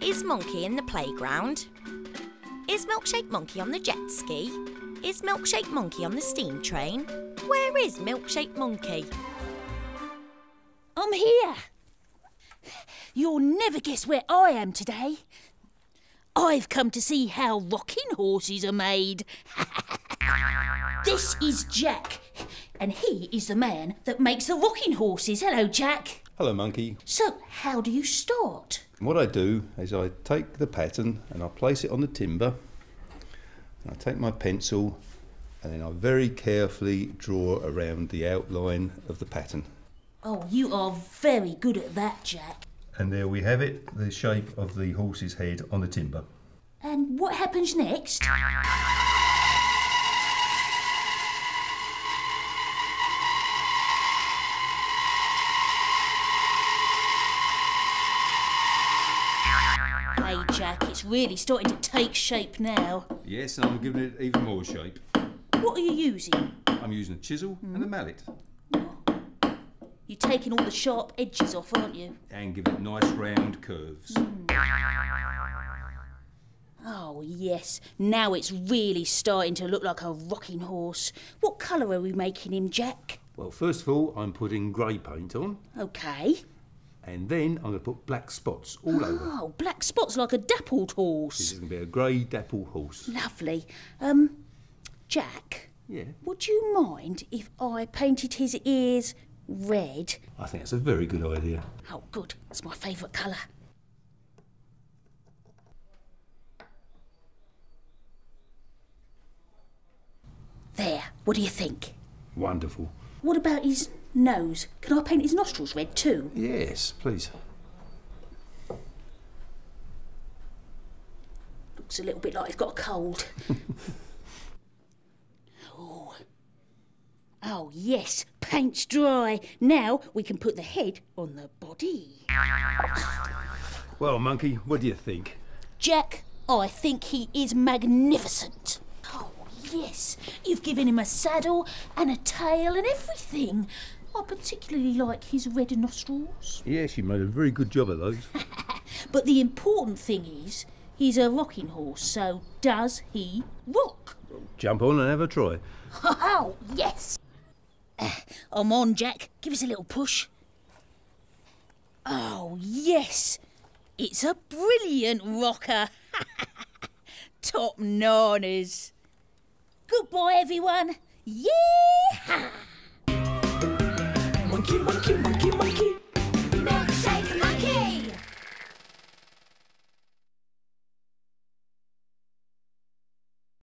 Is Monkey in the playground? Is Milkshake Monkey on the jet ski? Is Milkshake Monkey on the steam train? Where is Milkshake Monkey? I'm here. You'll never guess where I am today. I've come to see how rocking horses are made. this is Jack, and he is the man that makes the rocking horses. Hello, Jack. Hello, monkey. So, how do you start? What I do is I take the pattern and I place it on the timber. And I take my pencil and then I very carefully draw around the outline of the pattern. Oh, you are very good at that, Jack. And there we have it, the shape of the horse's head on the timber. And what happens next? Hey, Jack, it's really starting to take shape now. Yes, and I'm giving it even more shape. What are you using? I'm using a chisel and a hmm. mallet You're taking all the sharp edges off, aren't you? and give it nice round curves. Hmm. Oh, yes. Now it's really starting to look like a rocking horse. What colour are we making him, Jack? Well, first of all, I'm putting grey paint on Okay. And then I'm going to put black spots all over. Oh, black spots like a dappled This horse. is going to be a grey dappled horse. Lovely. Um, Jack, Yeah, would you mind if I painted his ears red? I think that's a very good idea. Oh, good. It's my favourite colour. There. What do you think? Wonderful. What about his nose? Can I paint his nostrils red too? Yes, please. Looks a little bit like he's got a cold. oh. Oh, yes, paint's dry. Now we can put the head on the body. Well, Monkey, what do you think? Jack, I think he is magnificent. Yes, you've given him a saddle and a tail and everything. I particularly like his red nostrils. Yes, you made a very good job of those. But the important thing is, he's a rocking horse, so does he rock? Jump on and have a try. Oh, yes. Uh, I'm on, Jack. Give us a little push. Oh, yes. It's a brilliant rocker. Top nanas. boy, everyone. Yeah!